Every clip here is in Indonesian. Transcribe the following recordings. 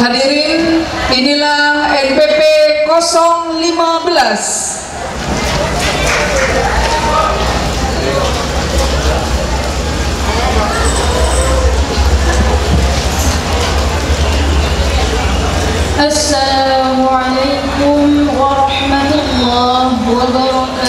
Hadirin, inilah NPP 015. Assalamualaikum warahmatullahi wabarakatuh.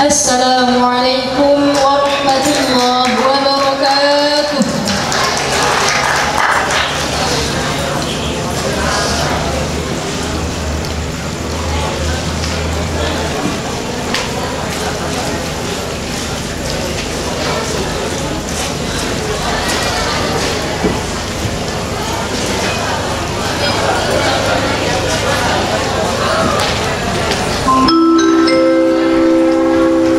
Assalamualaikum